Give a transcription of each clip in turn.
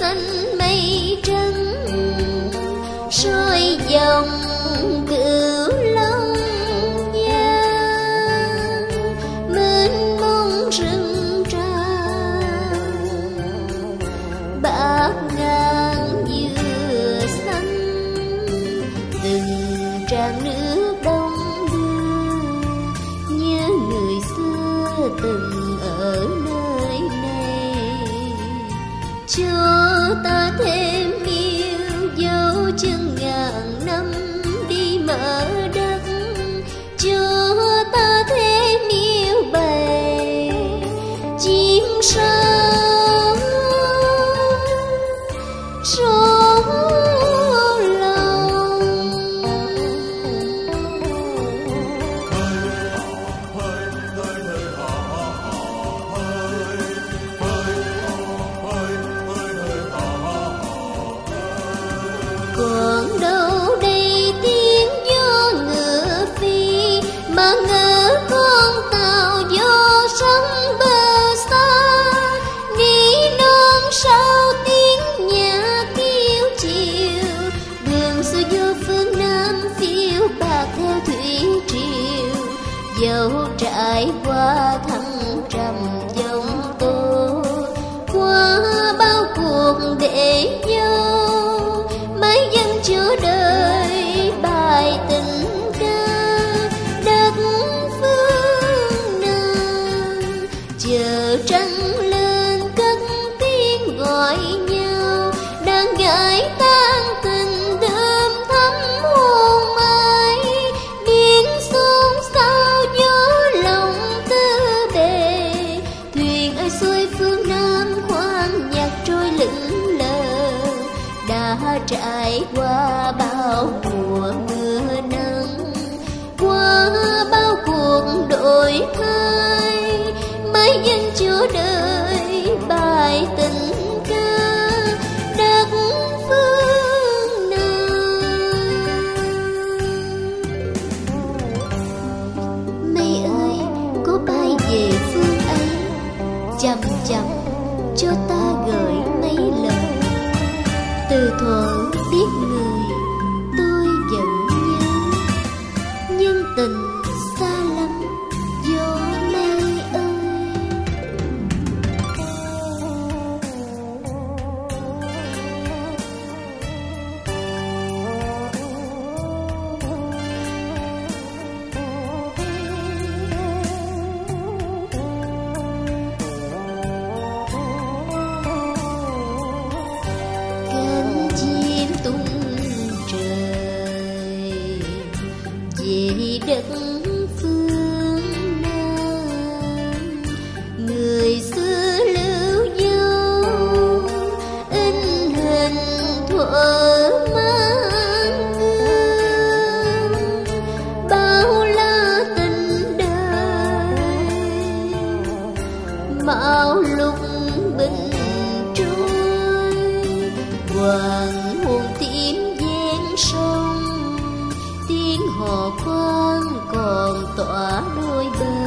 xanh mây trắng, soi dòng cửu long giang mênh mông rừng tràm. Bát ngàn dừa xanh, từng trang nước đông đưa như người xưa từng ở nơi này. Chưa ta thêm yêu dấu chân ngàn năm đi mở chờ trăng lên cất tiếng gọi nhau, đang gửi tan tình đơm thắm hôn mãi biển xuống sao nhớ lòng tư bề, thuyền ơi xuôi phương nam khoan nhạc trôi lững lờ. Đã trải qua bao mùa mưa nắng, qua bao cuộc đổi thay dân chúa đời bài tình ca đất phương nam. Mây ơi, có bay về phương ấy chậm chậm cho ta gửi mấy lời. Từ thuở biết người bao lúc bình trôi. Hoàng hôn tím gian sông, tiếng hò quang còn tỏa đôi bờ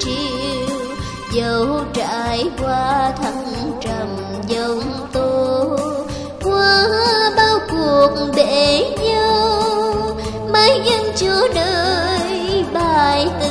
chiều, dẫu trải qua thăng trầm giông tố, qua bao cuộc để nhau, mấy em chúa đời bài tình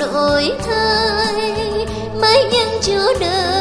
đổi thay. Mãi nhân chúa đời